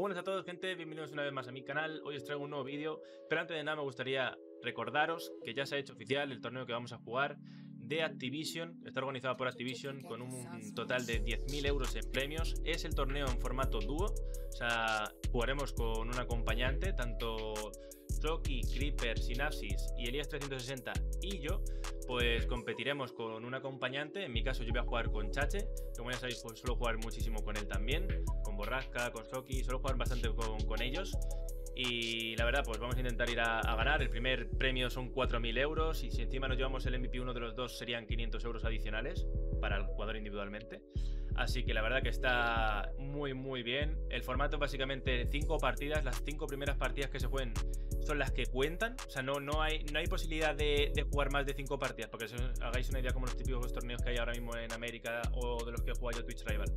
Buenas a todos gente, bienvenidos una vez más a mi canal, hoy os traigo un nuevo vídeo, pero antes de nada me gustaría recordaros que ya se ha hecho oficial el torneo que vamos a jugar de Activision, está organizado por Activision con un total de 10.000 euros en premios, es el torneo en formato dúo, o sea, jugaremos con un acompañante, tanto Troki, Creeper, Synapsis y Elias 360 y yo, pues competiremos con un acompañante. En mi caso, yo voy a jugar con Chache. Como ya sabéis, pues suelo jugar muchísimo con él también. Con Borrasca, con Soki, suelo jugar bastante con, con ellos. Y la verdad, pues vamos a intentar ir a, a ganar. El primer premio son 4.000 euros. Y si encima nos llevamos el MVP, uno de los dos serían 500 euros adicionales para el jugador individualmente. Así que la verdad que está muy, muy bien. El formato básicamente 5 partidas. Las 5 primeras partidas que se jueguen son las que cuentan. O sea, no, no, hay, no hay posibilidad de, de jugar más de 5 partidas. Porque si os hagáis una idea como los típicos torneos que hay ahora mismo en América o de los que jugado yo Twitch Rival.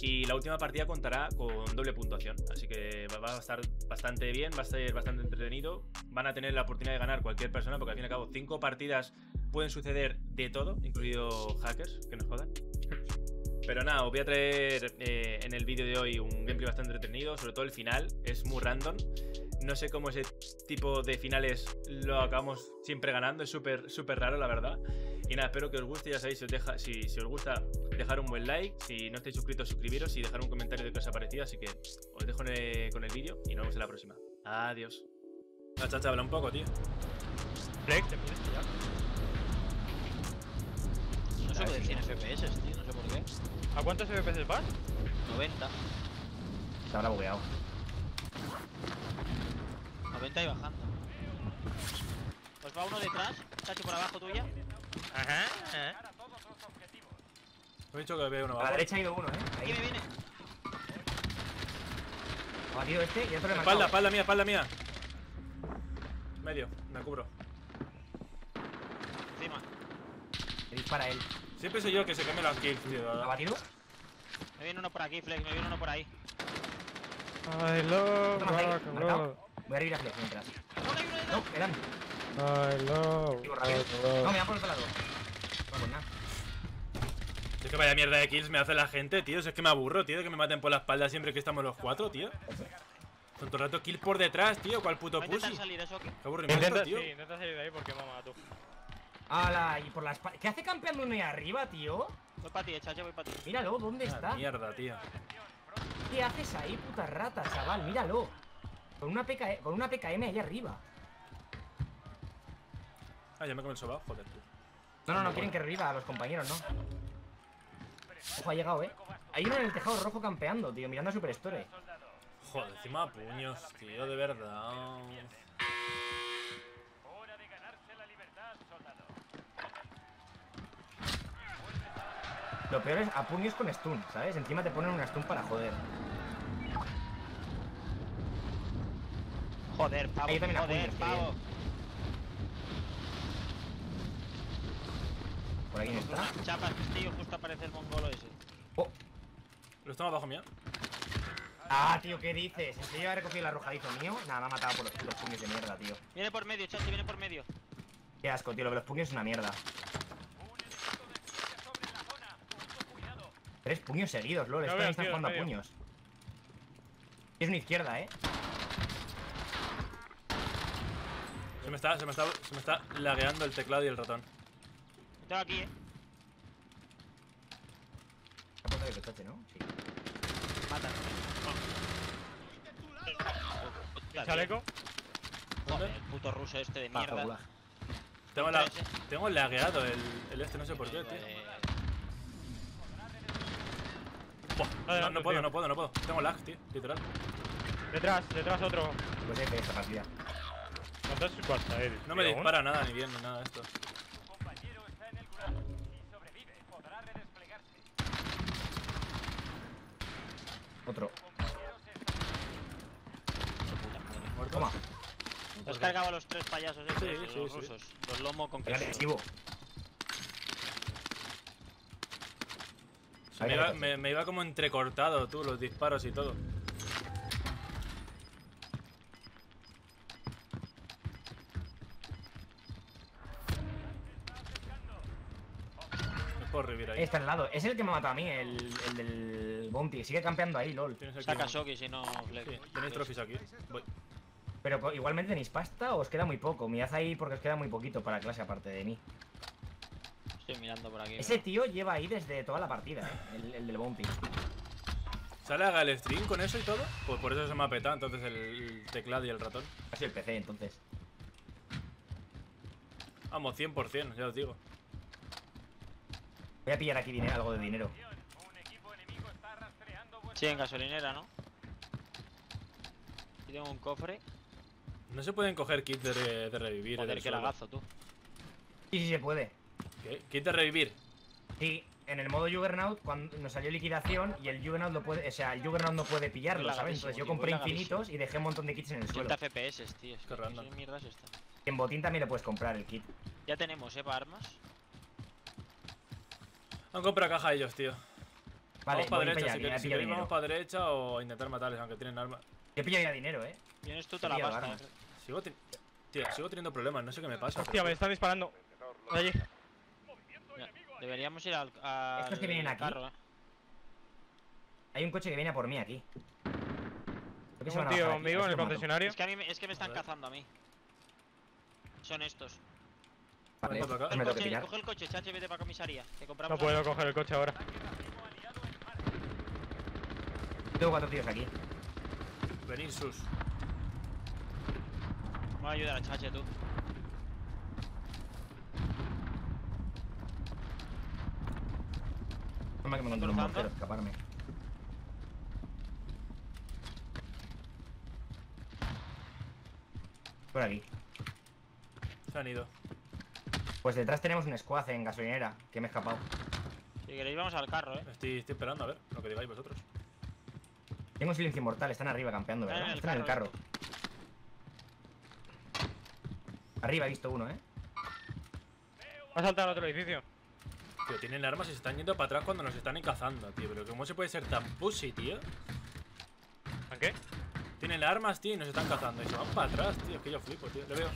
Y la última partida contará con doble puntuación. Así que va a estar bastante bien, va a ser bastante entretenido. Van a tener la oportunidad de ganar cualquier persona, porque al fin y al cabo, 5 partidas pueden suceder de todo, incluido hackers, que nos jodan. Pero nada, os voy a traer eh, en el vídeo de hoy un gameplay bastante entretenido, sobre todo el final, es muy random. No sé cómo ese tipo de finales lo acabamos siempre ganando, es súper súper raro la verdad. Y nada, espero que os guste, ya sabéis, si os, deja, si, si os gusta, dejar un buen like, si no estáis suscritos, suscribiros y dejar un comentario de qué os ha parecido. Así que os dejo el, con el vídeo y nos vemos en la próxima. Adiós. La chacha, habla un poco, tío. Break, ¿te pides ya? No se puede 100 FPS, tío, no sé por qué. ¿A cuántos FPS vas? 90. Se habrá bugueado. 90 y bajando. Pues va uno detrás, Chachi por abajo tuya. Ajá, ajá. He dicho que veo uno A la derecha ha ido uno, eh. Aquí Ahí. me viene. Ha batido este y otro le he Espalda, espalda mía, espalda mía. Medio, me cubro. Encima. Le dispara él. Siempre soy yo el que se come las kills, tío. ¿Ha batido? Me viene uno por aquí, Flex, me viene uno por ahí. I love rock and marcado. roll. Voy a revivir a Flex mientras. ¡No, quedan. I love. No, me da por otro lado. No, pues nada. Es que vaya mierda de kills me hace la gente, tío. Es que me aburro, tío, de que me maten por la espalda siempre que estamos los cuatro, tío. Con todo el rato kill por detrás, tío. ¿Cuál puto pussy? salir eso, ¿qué? Qué aburrimiento, tío. sí, intenta salir de ahí porque mama tú. Ala, y por la espalda. ¿Qué hace campeando uno ahí arriba, tío? Voy para ti, Chachi, voy para ti. Míralo, ¿dónde Ah, está? mierda, tío. ¿Qué haces ahí, puta rata, chaval? Míralo. Con una, PK, con una PKM ahí arriba. Ah, ya me come el sobao, joder, tú. No, no, no quieren que reviva a los compañeros, ¿no? Ojo, ha llegado, ¿eh? Hay uno en el tejado rojo campeando, tío, mirando a Superstore. Joder, encima puños, tío, de verdad. Lo peor es a puños con stun, ¿sabes? Encima te ponen una stun para joder. Joder, pavo, Ahí también joder, pavo. Por ahí no está. Chapas, tío, justo aparece el mongolo ese. Oh. ¿Lo estamos abajo mía? Ah, tío, ¿qué dices? ¿En serio ha recogido el arrojadizo mío? Nada, me ha matado por los putos puños de mierda, tío. Viene por medio, Chachi, viene por medio. Qué asco, tío, lo de los puños es una mierda. Tres puños seguidos, lol. Están tío, jugando a puños. Es una izquierda, eh. Se me está, se me está, se me está lagueando el teclado y el ratón. Tengo aquí, eh. Ha puesto el coche, ¿no? Sí. Mátalo. Chaleco. Joder, el puto ruso este de mierda. Tengo, la, eh. tengo lagueado el, el este, no sé por qué, tío. Eh, Buah, no, puedo, tío. no puedo, no puedo. Tengo lag, tío, literal. Detrás, detrás otro. Pues F esta partida. ¿Cuántos cuarta eres? No me dispara nada, ni bien, ni nada de esto. Otro. Toma. Te has cargado a los tres payasos estos, Sí, los sí, sí. rusos. Los lomo con queso. Me iba, me, me iba como entrecortado, tú, los disparos y todo. ¿Me puedo puedo revivir ahí. Ahí está al lado. Es el que me ha matado a mí, el, el del Bounty. Sigue campeando ahí, lol. Saca Shoki si no. Sí, tenéis trophies aquí. Voy. Pero igualmente tenéis pasta o os queda muy poco. Mirad ahí porque os queda muy poquito para clase aparte de mí. Estoy mirando por aquí. Ese tío lleva ahí desde toda la partida, ¿eh? el, el del Bounty. ¿Sale a el stream con eso y todo? Pues por eso se me ha petado entonces el, teclado y el ratón. Casi el PC, entonces. Vamos, 100%, ya os digo. Voy a pillar aquí dinero, algo de dinero. Sí, en gasolinera, ¿no? Aquí tengo un cofre. No se pueden coger kits de, de revivir. Joder, que lagazo, tú. Sí, sí se puede. ¿Qué? ¿Kit de revivir? Sí, en el modo Juggernaut, cuando nos salió liquidación y el Juggernaut lo puede, o sea, el Juggernaut no puede pillarlo, ¿sabes? Entonces yo compré infinitos y dejé un montón de kits en el suelo. 80 FPS, tío. Es Qué que. ¿Qué mierda es esta? En botín también le puedes comprar el kit. Ya tenemos, ¿eh? Para armas. Han comprado caja ellos, tío. Vale, vamos para derecha, allá, si, queréis, vamos para derecha o intentar matarles, aunque tienen armas. Yo pillo ya dinero, ¿eh? Tienes tú toda la pasta. ¿eh? Sigo, tío, sigo teniendo problemas, no sé qué me pasa. Hostia, me están disparando. Allí. Deberíamos ir al, al Estos que vienen aquí. carro, ¿eh? Hay un coche que viene a por mí aquí. Creo que se Tengo van un a tío conmigo en el concesionario. Es que, a mí, me- es que me están cazando a mí. Son estos. Vale. Coge me el, coche, coge el coche, chache, vete para comisaría. Que compramos No puedo coger el coche ahora. Tengo cuatro tíos aquí. Venid, sus. Vamos a ayudar a Chache, tú. Que me encontré un mortero, escaparme. Por aquí. Se han ido. Pues detrás tenemos un squad en gasolinera, que me he escapado. Si queréis, vamos al carro, ¿eh? Estoy, estoy esperando a ver lo que digáis vosotros. Tengo silencio mortal, están arriba campeando, Están ¿verdad? en el Están en el carro. Arriba he visto uno, ¿eh? Va a saltar a otro edificio. Tío, tienen armas y se están yendo para atrás cuando nos están cazando, tío. Pero ¿cómo se puede ser tan pussy, tío? ¿A qué? Tienen armas, tío, y nos están cazando. Y se van para atrás, tío. Es que yo flipo, tío. Le veo.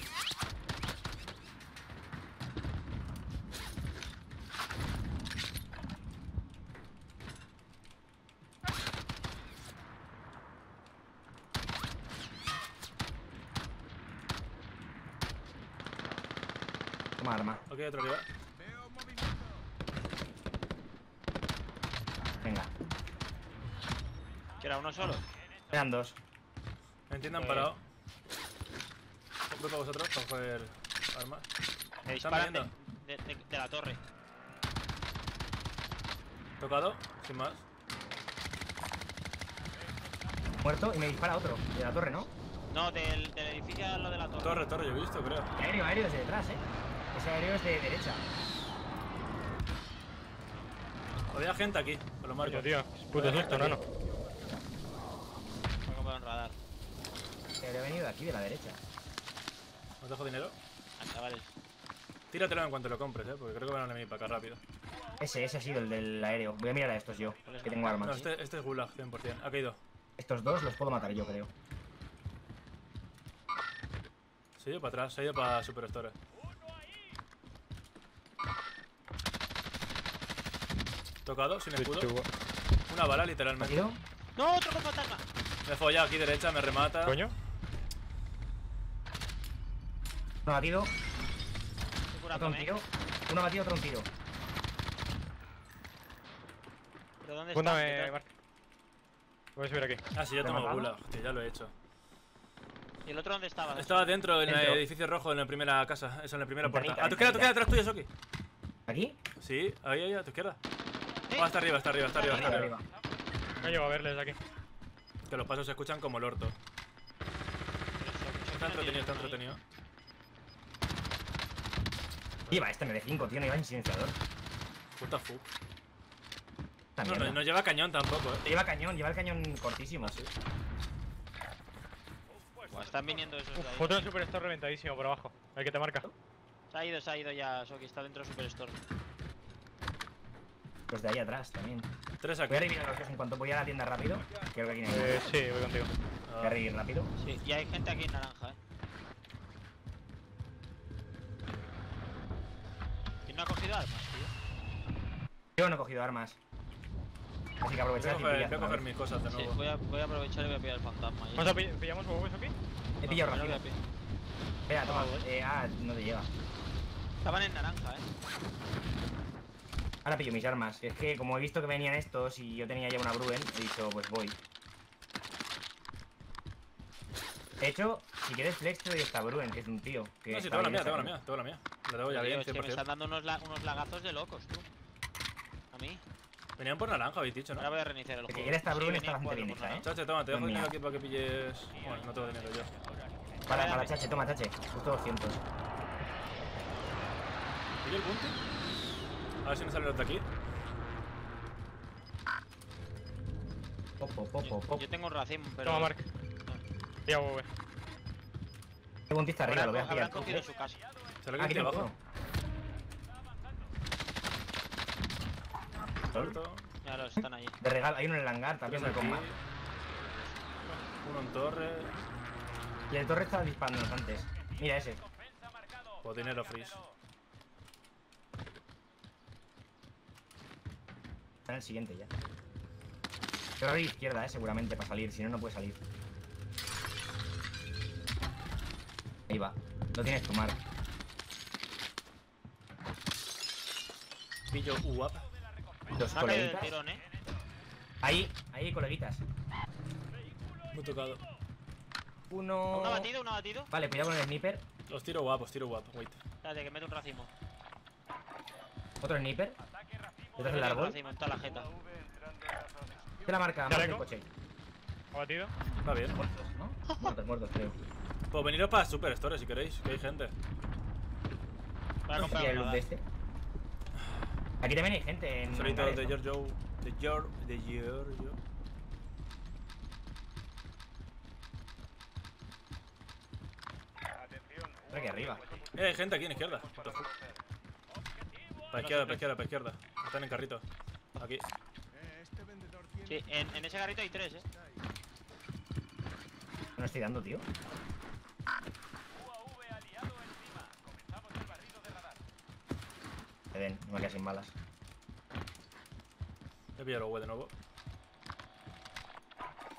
Toma arma. Ok, otro arriba. Venga. Que era uno solo. Eran dos. Me entiendan Eh. parado. Voy para vosotros para coger armas. Me Están disparan de, viniendo. de, de- de la torre. Tocado, sin más. Muerto y me dispara otro. De la torre, ¿no? No, del, del edificio a lo de la torre. Torre, torre, yo he visto, creo. Aéreo, aéreo desde detrás, ¿eh? Ese aéreo es de derecha. Había gente aquí, por lo marco. Coño, tío. Puto susto, nano. Voy a comprar un radar. Que habría venido de aquí, de la derecha. ¿Os dejo dinero? Ah, chavales. Tíratelo en cuanto lo compres, eh, porque creo que van a venir para acá rápido. Ese, ese ha sido el del aéreo. Voy a mirar a estos yo, que tengo armas. No, este, este es Gulag, 100%. Ha caído. Estos dos los puedo matar yo, creo. Se ha ido para atrás, se ha ido para Superstore. Tocado, sin escudo. Una bala, literalmente. ¡No, otro con fantasma! Me he follado aquí derecha, me remata. ¿Coño? Uno batido, otro un tiro. Uno batido, otro un tiro. ¿Pero dónde Detrás. Mark. Voy a subir aquí. Ah, sí, yo ¿Te tengo matado? Gulag. Hostia, ya lo he hecho. ¿Y el otro dónde estaba? Estaba dentro, en el edificio rojo, en la primera casa. Eso, en la primera puerta. Ventanita, A tu izquierda, a tu izquierda, atrás tuyo, Soki. ¿Aquí? Sí, ahí, ahí, a tu izquierda. Sí. Ah, está arriba, está arriba, está arriba, está Arriba, arriba. arriba. No llego a verles aquí. Que los pasos se escuchan como el orto. Está entretenido, está entretenido. Lleva este MD5, tío, no iba en silenciador. Fuck. Esta No, no, no lleva cañón tampoco, eh. Lleva cañón, lleva el cañón cortísimo. Sí. Están viniendo esos de ahí. Otro Superstore reventadísimo por abajo. El que te marca. Se ha ido, se ha ido ya, Soki. Está dentro de Superstore. Los de ahí atrás también. Tres Voy aquí. a revivir a los dos en cuanto voy a la tienda rápido. Creo que aquí no hay Eh, sí, voy contigo. Ah, Voy a revivir rápido. Sí, y hay gente aquí en naranja, eh. ¿Quién no ha cogido armas, tío? Yo no he cogido armas. Así que Voy aprovechad a y coger, pillad voy a coger mis cosas de Sí, nuevo. voy a, voy a aprovechar y voy a pillar el fantasma. ¿Vamos a pi- ¿Pillamos huevos aquí? He pillado No, voy pillar. Espera, toma. Ah. Eh, ah, no te llega. Estaban en naranja, eh. Ahora pillo mis armas. Es que como he visto que venían estos y yo tenía ya una Bruen, he dicho, pues voy. De hecho, si quieres flex te doy esta Bruen, que es un tío. Que No, sí, está tengo la mía, tengo la mía, tengo la mía. La tengo ya bien, es que me 100%. están dando unos, la- unos lagazos de locos, tú. Mí. Venían por naranja, habéis dicho, Ahora ¿no? voy a reiniciar el El que juego. quiera esta Sí, Bruen venían está bien por hecha, ¿eh? naranja. Chache, toma, te dejo dinero aquí para que pilles... Bueno, no tengo dinero yo. Para, para, chache, toma, chache. Justo 200. ¿Pillo el punto? A ver si me salen los de aquí. Pop, pop, pop, pop, Yo, tengo un racimo, pero. Toma, Mark. Pilla huevos. Tengo un tista arriba, lo voy a habrán pillar. cogido su casa. ¿Sale Ah, abajo? Los están allí. De regalo, hay uno en el hangar también, aquí. más. Uno en torre. Y el torre estaba disparándonos antes. Mira ese. O dinero freeze. Está en el siguiente ya. Pero ahora izquierda, eh, seguramente, para salir. Si no, no puede salir. Ahí va. Lo tienes tú, Mark. Pillo UAP. Dos No el coleguitas. tirón, eh. Ahí, ahí, coleguitas. He tocado. Uno. Uno abatido, uno abatido. Vale, cuidado con el sniper. Los tiro UAP, os tiro UAP. Wait. Espérate, que mete un racimo. Otro sniper. Del Mete un árbol. racimo en toda la jeta. De la marca, ¿Ya más del leco? coche. Abatido. Va bien. Muertos, ¿no? Muertos, muertos, creo. Pues veniros para Superstore si queréis, que hay gente. Voy a ¿Y comprar el un loot de este? Aquí también hay gente en. Solito de. Giorgio. De Gior. De Giorgio. Está aquí arriba. Eh, hay gente aquí en izquierda. Para izquierda, para izquierda, para izquierda. Están en carrito. Aquí. Sí, en, en ese garrito hay tres, eh. No estoy dando, tío. Den, no me queda sin balas. He pillado el de nuevo.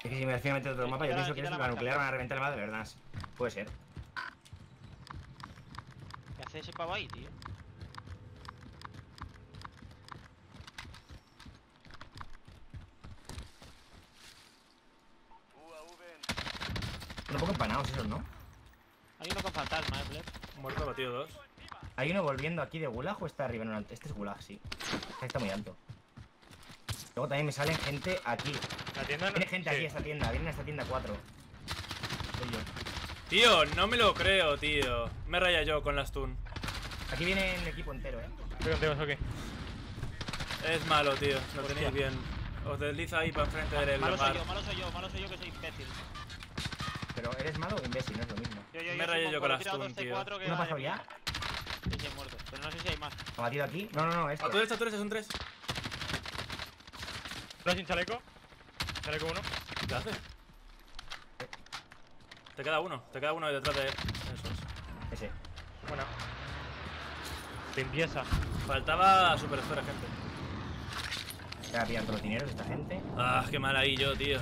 Es que si me decía meter otro mapa, yo pienso que es la nuclear van a reventar el mapa de verdad. Puede ser. ¿Qué hace ese pavo ahí, tío? Un poco empanados esos, ¿no? Hay uno con fantasma, eh, Blep. Muerto, batido dos. ¿Hay uno volviendo aquí de Gulag o está arriba en un alto? Este es Gulag, sí. Este Está muy alto. Luego también me salen gente aquí. La tienda no. Viene gente sí. aquí a esta tienda. Vienen a esta tienda 4. Soy yo. Tío, no me lo creo, tío. Me raya yo con la stun. Aquí viene el equipo entero, eh. Estoy contigo. Es malo, tío. Lo Hostia. tenéis bien. Os desliza ahí para enfrente del Malo soy yo, malo soy yo, malo soy yo que soy imbécil. Pero eres malo o imbécil, no es lo mismo. Yo, yo, Me yo rayé soy yo con he la tirado stun, dos tío. C4 que ¿Uno vaya pasó ya? Sí, sí, he muerto. Pero no sé si hay más. ¿Ha batido aquí? No, no, no, esto. A tú eres, a tú eres, es un 3. Uno sin chaleco. Chaleco uno. ¿Qué haces? Te queda uno, te queda uno detrás de esos. Ese. Buena. Limpieza. Faltaba Superstore, gente. Se va a pillar todos los dineros esta gente. Ah, qué mal ahí yo, tío.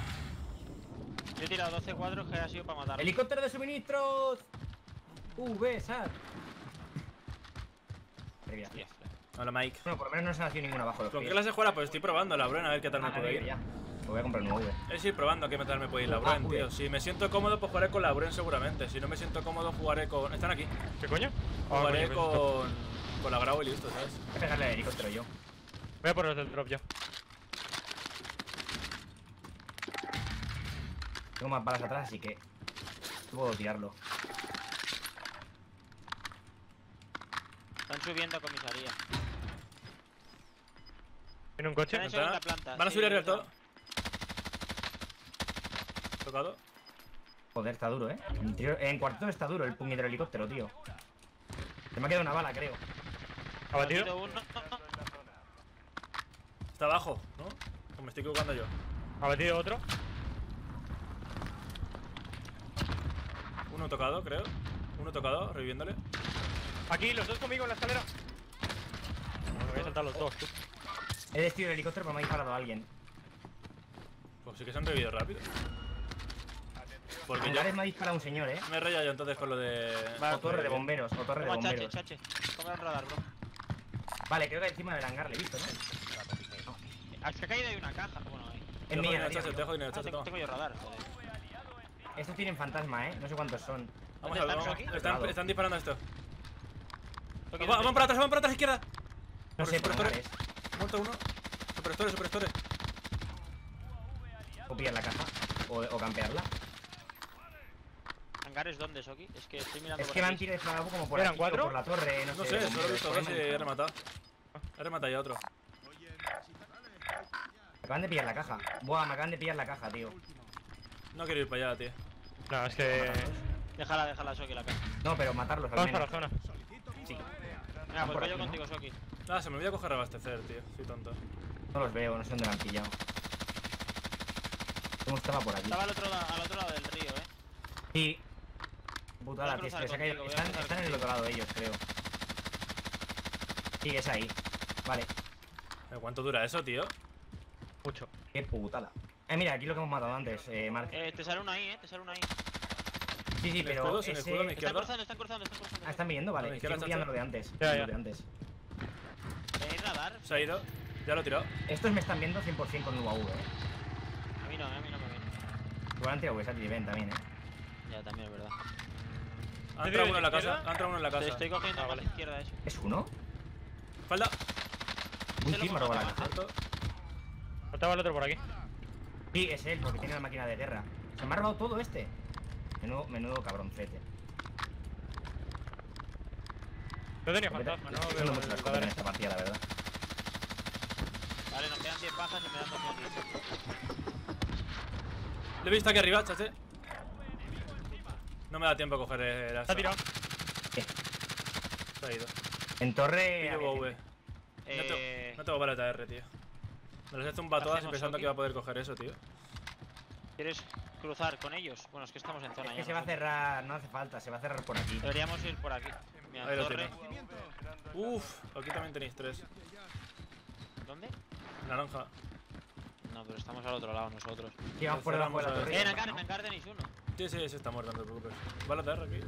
Yo he tirado 12 cuadros que ha sido para matar. ¡Helicóptero de suministros! V, Hola, Mike. Bueno, por lo menos no se ha nacido ninguna abajo de los ¿Con qué clase juega? Pues estoy probando la Bruen, a ver qué tal me puede ir. ya. Voy a comprar un nuevo V. Es ir probando qué tal me puede ir la Bruen, tío. Si me siento cómodo, pues jugaré con la Bruen seguramente. Si no me siento cómodo, jugaré con. Están aquí. ¿Qué coño? Ah, Jugaré con. Con la Grau y listo, ¿sabes? Voy a pegarle al helicóptero yo. Voy a los del drop yo. Tengo más balas atrás, así que puedo tirarlo. Están subiendo a comisaría. ¿Tiene un coche? Están en segunda planta. ¿Van a sí, subir arriba todo? ¿Tocado? Joder, está duro, ¿eh? En, tiro- en cuarto está duro el puñetero helicóptero, tío. Se me ha quedado una bala, creo. ¿Abatido? uno. Está abajo, ¿no? O me estoy equivocando yo. ¿Abatido otro? Uno tocado, creo. Uno tocado, reviviéndole. Aquí, los dos conmigo en la escalera. Me voy a saltar los dos, tú. He destruido el helicóptero, pero me ha disparado alguien. Pues sí que se han revivido rápido. Porque yo me ha disparado un señor, eh. me he rayado yo entonces con lo de. Vale, O torre de bomberos, o torre de Toma, chache, bomberos. chache. Toma el radar, bro. Vale, creo que encima del hangar le he visto, ¿no? Ah, Es que ha caído ahí una caja. Bueno, ahí. Dejo mía, chacho, te dejo dinero, Ah, chacho, tengo, toma. tengo yo radar, joder. Estos tienen fantasma, eh. No sé cuántos son. Vamos ¿Dónde a ver, están disparando a esto. Toki, Va- ¿dónde? Van para atrás, van para atrás, izquierda. No sé, por. Muerto uno. Superstore, superstore. O pillar la caja. O, o campearla. ¿Hangares dónde, Soki? Es que estoy mirando Es por que me han tirado como por ¿Eran aquí, cuatro? o por la torre, no, No sé. solo he visto dos y me he rematado. He rematado ya otro. Acaban de pillar la caja. Buah, me acaban de pillar la caja, tío. No quiero ir para allá, tío. No, es que. Déjala, déjala, Soki, la caja. No, pero matarlos al Vamos para la zona. Venga, pues voy yo ¿no? contigo, Soki. Ah, se me olvidó coger abastecer, tío. Soy tonto. No los veo, no sé dónde me han pillado. ¿Cómo estaba por aquí? Estaba al otro, la- al otro lado del río, eh. Sí. Putada, Voy a tío, contigo, voy a Están, en el otro lado ellos, creo. Sí, es ahí. Vale. Eh, ¿Cuánto dura eso, tío? Mucho. Qué putada. Eh, mira, aquí lo que hemos matado antes, eh, Mark. Eh, te sale una ahí, eh. Te sale una ahí. Sí, sí, ¿El pero ese... a Están cruzando, están cruzando, están cruzando. Ah, están viniendo, A vale. la Estoy pillando lo de antes. Ya, lo ya. de antes. ¿Tenéis radar? Se ha ido. Ya lo he tirado. Estos me están viendo 100% con UAV, eh. A mí no, a mí no me viene. Igual han tirado Versatility Ven también, eh. Ya, también es verdad. Ha ¿Te entrado uno en la casa. Ha entrado uno en la Te casa. estoy cogiendo Ah, más vale. izquierda eso. ¿Es uno? Falda. Uy, lo sí, me robó la caja. Faltaba el otro por aquí. Sí, es él, porque tiene la máquina de guerra. Se me ha robado todo este. Menudo, menudo cabroncete. No tenía fantasma, no veo mucho las el cosas en esta partida, la verdad. Vale, nos quedan 10 bajas y me dan 2 minutos. Le he visto aquí arriba, chache. No me da tiempo a coger el Está tirado. Se ha ido. En torre. No tengo, Eh, no tengo baleta R, tío. Me los he hecho un todas pensando que iba a poder coger eso, tío. ¿Quieres cruzar con ellos? Bueno, es que estamos en zona Es ya. que se va a cerrar, no hace falta, se va a cerrar por aquí. Deberíamos ir por aquí. Mira, Ahí lo torre. Uf, aquí también tenéis tres. ¿Dónde? Naranja. No, pero estamos al otro lado nosotros. Sí, vamos por debajo de la torre. Eh, en ¿no? Ancar tenéis uno. Sí, sí, ese está muerto, no te preocupes. Baleta R aquí.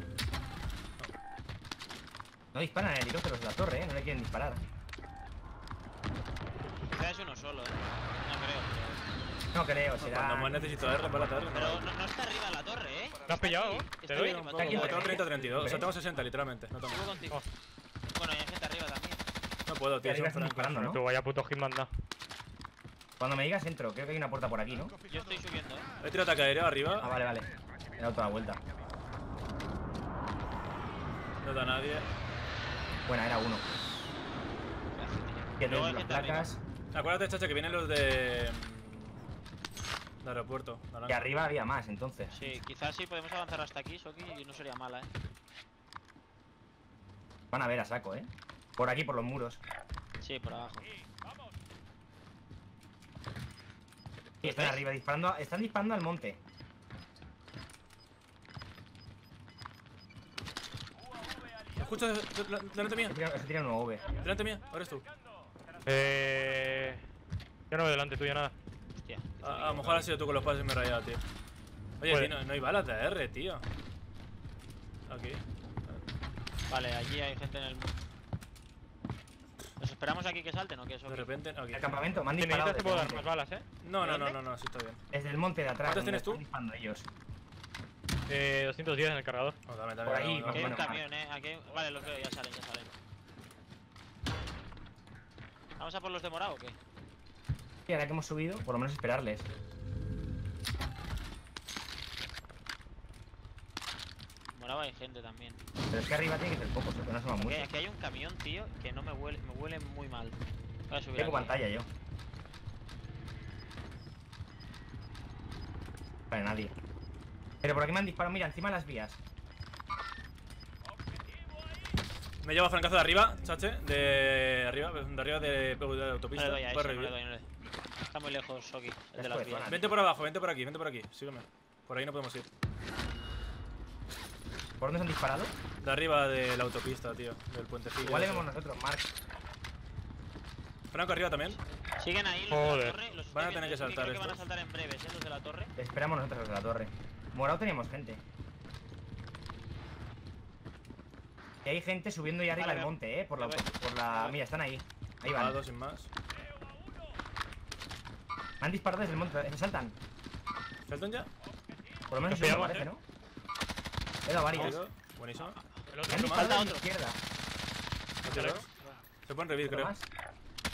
No disparan en helicópteros de la torre, eh, no le quieren disparar. Quizá es uno solo, eh. No creo. No creo, será. Cuando más necesito R, baleta R. Pero no. está arriba la torre, eh. ¿Lo has pillado? ¿Te doy? tengo 30 32. O sea, tengo 60, literalmente. No contigo. Bueno, hay gente arriba también. No puedo, tío. arriba son están disparando. ¿no? Tú vaya puto hitman da. Cuando me digas entro, creo que hay una puerta por aquí, ¿no? Yo estoy subiendo, eh. He tirado ataque aéreo Ah, arriba. vale, vale. He dado toda la vuelta. No da nadie. Buena, era uno. Que hay las arriba. placas. Acuérdate, chacha, que vienen los de. De aeropuerto. Naranja. arriba había más, entonces. Sí, quizás sí podemos avanzar hasta aquí, Soki, y no sería mala, eh. Van a ver a saco, ¿eh? Por aquí, por los muros. Sí, por abajo. Sí, están arriba disparando. Están disparando al monte. De- delante mía. Se tira, un UAV. Delante mía. Ahora eres tú. Eh. Yo no veo delante tuyo nada. Hostia. A, a lo mejor has sido tú con los pases y me he rayado, tío. Oye, tío, no, no hay balas de R, tío. Aquí. Vale, allí hay gente en el. ¿Nos esperamos aquí que salten o qué, De Soki? repente. Aquí. El campamento, me han disparado. necesitas te puedo dar más balas, eh. No, no, no, no, no, sí está bien. desde el monte de atrás. ¿Cuántos tienes tú? están ellos. Eh, 210 en el cargador. No, dame, Por dame, ahí, dame, dame. Aquí hay un camión, eh. Aquí Vale, los veo, ya salen, ya salen. ¿Vamos a por los de morado o qué? Y ahora que hemos subido, por lo menos esperarles. Morado hay gente también. Pero es que arriba tiene que ser pocos, porque no somos Aquí, muchos. aquí hay un camión, tío, que no me huele, me huele muy mal. Voy a subir Tengo aquí. pantalla yo. Vale, nadie. Pero por aquí me han disparado, mira, encima de las vías. Me llevo a francazo de arriba, chache. De arriba, de arriba de, de autopista. No le doy a Puedes ese, no le revivir. doy, no le doy. Está muy lejos, el de zona. Vente por abajo, vente por aquí, vente por aquí. Sígueme. Por ahí no podemos ir. ¿Por dónde se han disparado? De arriba de la autopista, tío. Del puentecillo. Igual vemos nosotros, Mark. Franco arriba también. Siguen ahí los Joder. de la torre. Los Van a tener que saltar creo que van a estos. saltar en breves, ¿eh? Los de la torre. Esperamos nosotros los de la torre. Morado tenemos gente. Y hay gente subiendo ya arriba Vale, del monte, eh. Por la, por la. Mira, están ahí. Ahí van. Bajado sin más. Me han disparado desde el monte. Se saltan. ¿Felton ya? Por lo menos Nos eso me parece, eh. ¿no? He dado. Caído. Buenísimo. El Me otro Falta otro. izquierda. Se pueden revivir, ¿Otro creo. más?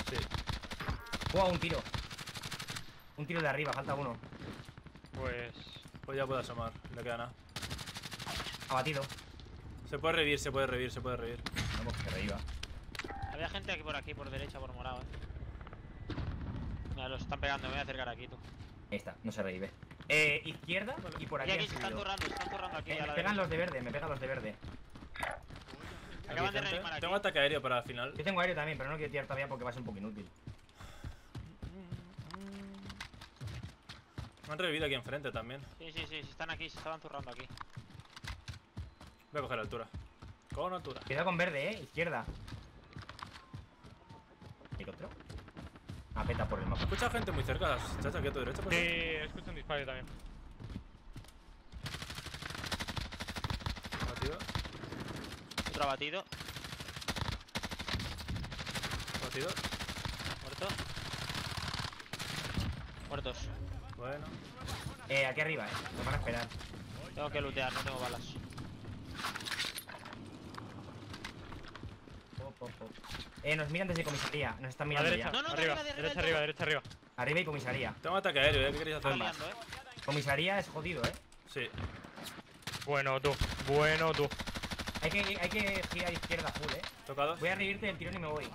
Sí. Wow, un tiro. Un tiro de arriba, falta uno. Pues. Pues ya puedo asomar. No queda nada. Abatido. Se puede revivir, se puede revivir, se puede revivir. Vamos, que reviva. Había gente aquí por aquí, por derecha, por morado, eh. Mira, los están pegando, me voy a acercar aquí, tú. Ahí está, no se revive. Eh, izquierda y por aquí están se están zurrando aquí Eh, a me la pegan derecha. los de verde, me pegan los de verde. Acaban de reanimar aquí. Tengo ataque aéreo para el final. Yo tengo aéreo también, pero no quiero tirar todavía porque va a ser un poco inútil. Me han revivido aquí enfrente también. Sí, sí, sí, se están aquí, se estaban zurrando aquí. Voy a coger altura. Con altura. Cuidado con verde, eh, izquierda. ¿Helicóptero? Ah, peta por el. Escucha gente muy cerca. Chacha, aquí a tu derecha. Sí, escucho un disparo también. Batido. Otro abatido, Batido. muerto. Muertos. Bueno. Eh, aquí arriba, eh. Nos van a esperar. Tengo que lootear, no tengo balas. Eh, nos miran desde comisaría. Nos están A mirando derecha, ya. No, no, de arriba, arriba, de arriba derecha, arriba, derecha, arriba. Arriba y comisaría. Tengo ataque aéreo, ¿eh? ¿Qué queréis hacer? Liando, eh. Comisaría es jodido, eh. Sí. Bueno, tú. Bueno, tú. Hay que, hay que girar izquierda full, eh. Tocados. Voy a revivirte del tirón y me voy.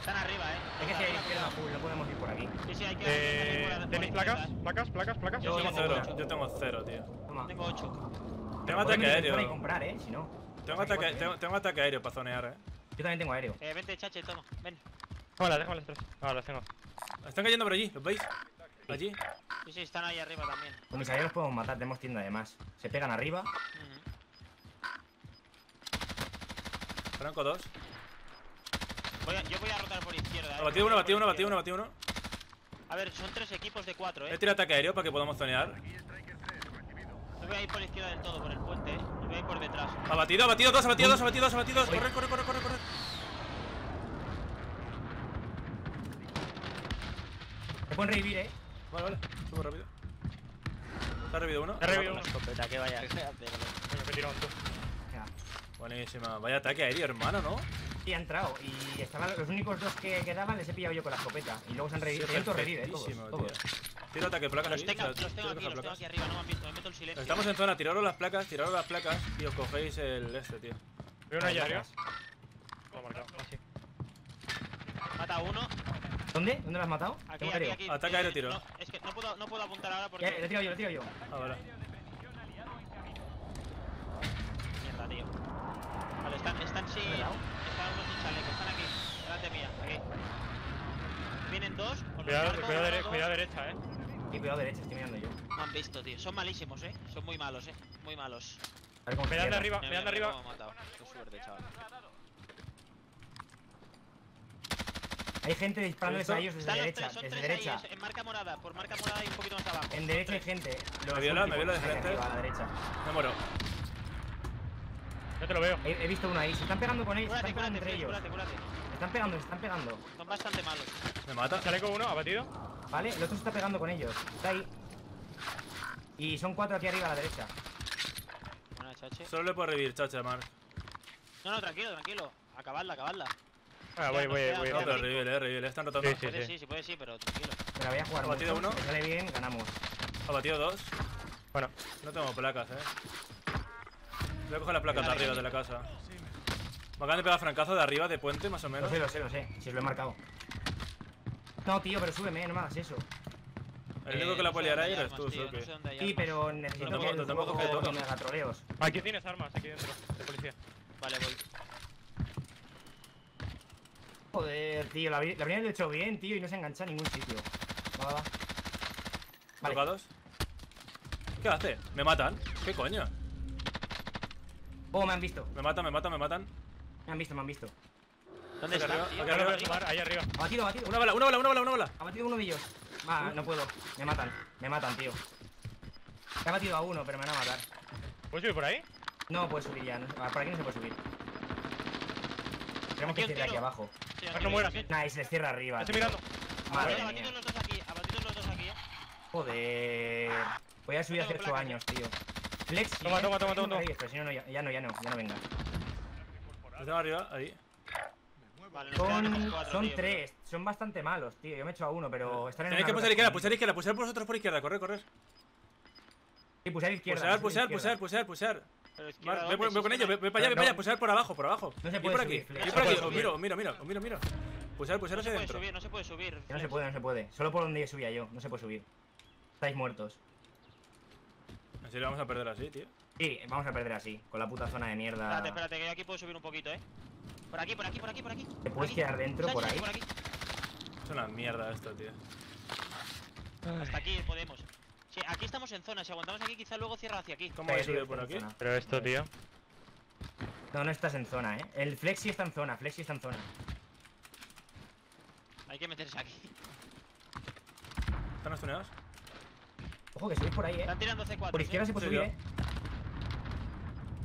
Están arriba, eh. Hay que girar izquierda full, no podemos ir por aquí. Sí, sí, hay que. Eh, ¿Tenéis la placas? ¿Placas? ¿Placas? ¿Placas? Yo tengo cero. ocho. Yo tengo cero, tío. Toma. Tengo 8. Tengo ataque aéreo. comprar, eh, si no. Tengo ataque, tengo, tengo ataque aéreo para zonear, eh. Yo también tengo aéreo. Eh, vente, chache, toma. Ven. Déjame déjame las tres. Ah, las tengo. Están cayendo por allí, ¿los veis? Allí. Sí, sí, están ahí arriba también. Comisaría los podemos matar, tenemos tienda además. Se pegan arriba. Ujú. Franco 2. Voy a- yo voy a rotar por izquierda. eh. Batido uno, batido uno, batido uno, batido uno. A ver, son tres equipos de cuatro, He eh. tirado ataque aéreo para que podamos zonear. No voy a ir por izquierda del todo, por el puente, eh. No voy a ir por detrás. Abatido, abatido, dos, abatido, dos, abatido, dos, abatido, dos. Corre, corre, corre, corre, corre. Se pueden revivir, eh. Vale, vale. Subo rápido. ¿Está revivido uno? He revivido uno. la escopeta, que vaya. Venga, que tirón, tú. Ya. Buenísima. Vaya ataque aéreo, hermano, ¿no? Y ha entrado. Y estaban los únicos dos que quedaban les he pillado yo con la escopeta. Y luego se han Sí, revivido. Esto revive, eh, todos. todos. Tiro ataque placas Los aquí. tengo, los tengo aquí, los tengo aquí arriba, no me han visto, me meto el silencio. Estamos en zona, tiraros las placas, tiraros las placas y os cogéis el este, tío. Veo uno allá arriba. Gracias. Lo he marcado. Sí. Mata uno. ¿Dónde? ¿Dónde lo has matado? Aquí, aquí, aquí. Ataca aéreo, tiro. No, es que no puedo, no puedo apuntar ahora porque. lo tiro yo, lo tiro yo. Ah, vale. Mierda, tío. Vale, están, están sin. Están unos sin chaleco, están aquí. Delante mía, aquí. Vienen dos. Cuidado, cuidado, dere- cuidado derecha, eh. Y cuidado derecha, estoy mirando yo. Me han visto, tío. Son malísimos, eh. Son muy malos, eh. Muy malos. A ver Me dan de arriba, me dan de arriba. cómo me han matado. Qué suerte, chaval. Hay gente disparándoles a ellos desde Están los derecha. tres, son Desde tres derecha. ahí, en marca morada. Por marca morada y un poquito más abajo. En derecha hay gente. Los Me viola, me viola de frente. arriba, A la derecha. Me muero. Ya te lo veo. He, he visto uno ahí. Se están pegando con ellos. Se están pegando cúrate, entre Fred, ellos. cúrate, cúrate. Se están pegando, se están pegando. Son bastante malos. Me mata. Chaleco uno, abatido. ¿Vale? El otro se está pegando con ellos. Está ahí. Y son cuatro aquí arriba a la derecha. Buena, chache. Solo le puedo revivir, chacha, Mark. No, no, tranquilo, tranquilo. Acabadla, acabadla. Ah, voy, voy, voy. Pero revive, eh, revive. Están rotando. Sí, sí. Puede sí, sí, puede sí, pero tranquilo. Me la voy a jugar. Abatido mucho. uno. Si sale bien, ganamos. Abatido dos. Bueno, No tengo placas, eh. Voy a coger las placas de arriba de la casa. Me acaban de pegar francazo de arriba, de puente, más o Lo menos. sé, lo sé, lo sé. Si os lo he marcado. No, tío, pero súbeme, no me hagas eso. El único Eh, que la no sé puede liar ahí eres tú, tío, no Suki. sé dónde hay Sí, armas. pero necesito Te que tengo- el juego no me haga troleos. aquí tienes armas, aquí dentro, de policía. Vale, voy. Joder, tío, la, la primera lo he hecho bien, tío, y no se engancha en ningún sitio. Va, va, va. Vale. ¿Tocados? ¿Qué hace? ¿Me matan? ¿Qué coño? Oh, me han visto. Me matan, me matan, me matan. Me han visto, me han visto. ¿Dónde está, arriba, tío? arriba. ahí arriba. Abatido, abatido. Una bala, una bala, una bala, una bala. Abatido uno de ellos. Va, no puedo. Me matan, me matan, tío. He abatido a uno, pero me van a matar. ¿Puedes subir por ahí? No puedes subir ya. no- ah, por aquí no se puede subir. Tenemos que un cierrar aquí abajo. Sí, no bien. Nice, les cierra arriba. Estoy mirando. Madre Abatidos mía. los dos aquí, abatidos los dos aquí, eh. Joder. Voy a subir No hace tengo 8 placa, años, tío. Flex. Toma, ¿eh? toma, toma, toma, pero si no, no, ya, ya no, ya no, ya no venga. Los tengo arriba, ahí. Vale, nos quedan Son, otros cuatro, son tío. tres, son bastante malos, tío. Yo me he hecho a uno, pero están en Tenéis una que pulsar izquierda, pulsar izquierda, pulsar por vosotros por izquierda, correr, correr. Sí, pulsar izquierda. Pulsar, pulsar, izquierda. pulsar, pulsar, pulsar. Ve, ve con Si ellos, ve, ve para allá, ve No. para allá, pulsar por abajo, por abajo. No se puede por aquí, subir, por se aquí, puede os miro, os miro, miro, os miro, miro. Pulsar, pulsar No hacia se puede dentro. subir, no se puede subir. No se puede, no se puede. Solo por donde subía yo, no se puede subir. Estáis muertos. En serio, vamos a perder así, tío. Sí, vamos a perder así, con la puta zona de mierda. Espérate, espérate, que yo aquí puedo subir un poquito, eh. Por aquí, por aquí, por aquí, por aquí. ¿Te puedes Aquí. quedar dentro por ahí? por aquí. Es una mierda esto, tío. Hasta aquí podemos. Sí, aquí estamos en zona. Si aguantamos aquí, quizá luego cierra hacia aquí. ¿Cómo Sí, he sí, subido está por aquí? zona. Pero esto, tío. No, no estás en zona, eh. El Flexi está en zona, Flexi está en zona. Hay que meterse aquí. ¿Están los tuneados? Ojo que subís por ahí, eh. Están tirando C4. Por izquierda se puede Sí, subir, eh.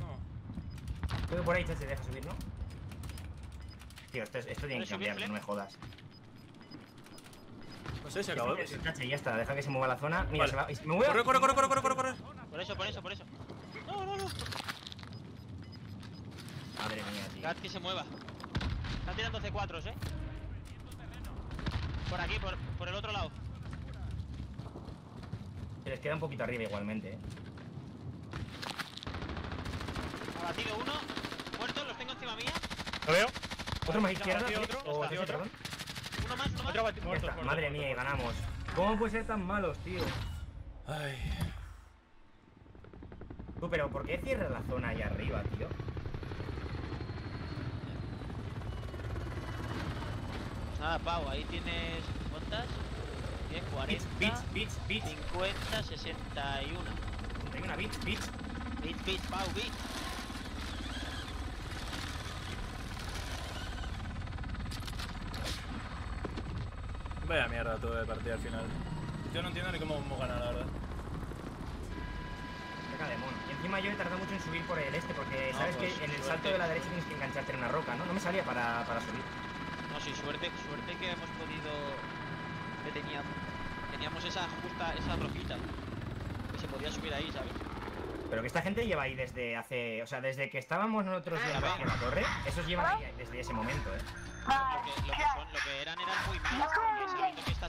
No. Creo que por ahí se deja subir, ¿no? Tío, esto, es- esto tiene que ¿Puedes subir, cambiar, no me jodas. No sé, se acabó. Ya está, deja que se mueva la zona. Mira, Vale. se va. se- ¡Me mueve! Corre, corre, corre, corre, corre, corre, corre. Por eso, por eso, por eso. No, no, no. Madre mía, tío. Gat que se mueva. Están tirando C4, eh. Por aquí, por, por el otro lado. Se les queda un poquito arriba igualmente, eh. Abatido uno. Muertos, los tengo encima mía. ¿Lo veo? ¿Otro más izquierda? otro, ¿O abatido ese, otro. Uno más, uno más. Otro muerto, muerto, Madre mía, y ganamos. ¿Cómo puede ser tan malos, tío? Ay. Tú, pero ¿por qué cierras la zona ahí arriba, tío? Nada, Pau, ahí tienes. ¿Cuántas? Tienes 40. Bits, bits, bits, bits. 50, 61. Hay una bits, bits. Bit, bit, Pau, bit. Vaya mierda todo de partida al final. Yo no entiendo ni cómo hemos ganado, la verdad. Saca de mono. Y encima yo he tardado mucho en subir por el este, porque No, sabes pues, que en el salto de la derecha tienes que engancharte en una roca, ¿no? No me salía para, para subir. No, sí, suerte, suerte que hemos podido. Que teníamos. Teníamos esa justa, esa roquita. Que se podía subir ahí, ¿sabes? Pero que esta gente lleva ahí desde hace. O sea, desde que estábamos nosotros Ah, en la, en la torre, esos llevan ahí desde ese momento, ¿eh? Lo que, lo que son, lo que eran, eran muy malos.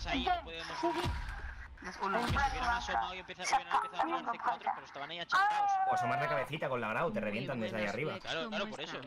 Estás ahí, no podemos subir. Que se hubieran asomado y empezado, hubieran empezado a tirar C4, pero estaban ahí achantados. O asomar la cabecita con la grau, te revientan desde ahí arriba. Claro, claro, por eso.